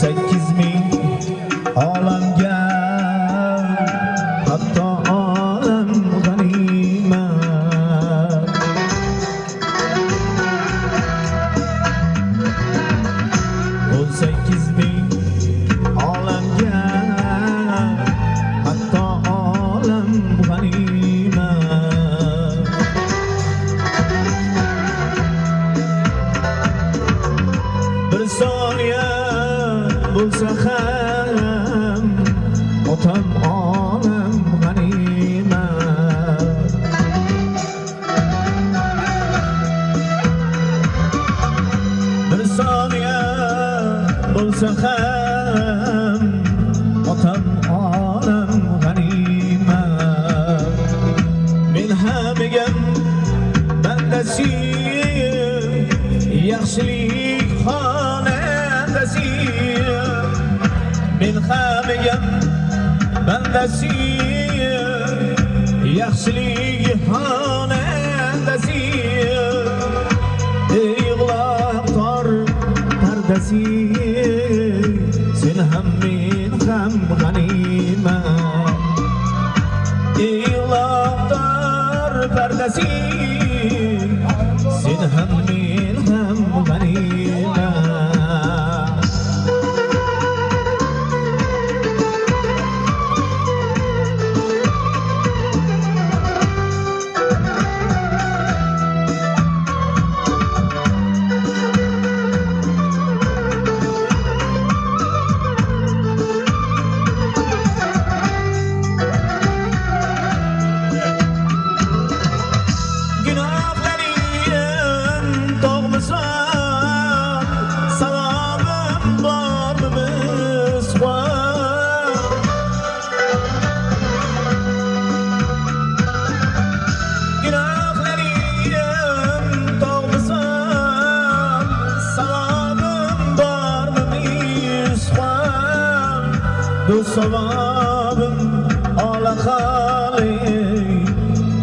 sekiz bin ağlan bo'lsa ham otam onam g'animat. Bir soniya bo'lsa ham otam onam g'animat. Men ham egam bandasiyim yaxshilik xon مريم بندسي يخسلي هانا بندسي إيه يغلق طر تردسي سن همين هم غنيمة. إيه يغلق طر تردسي سن همين دو سوابم آلا خالی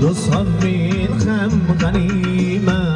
دو سوابین خم غنیمه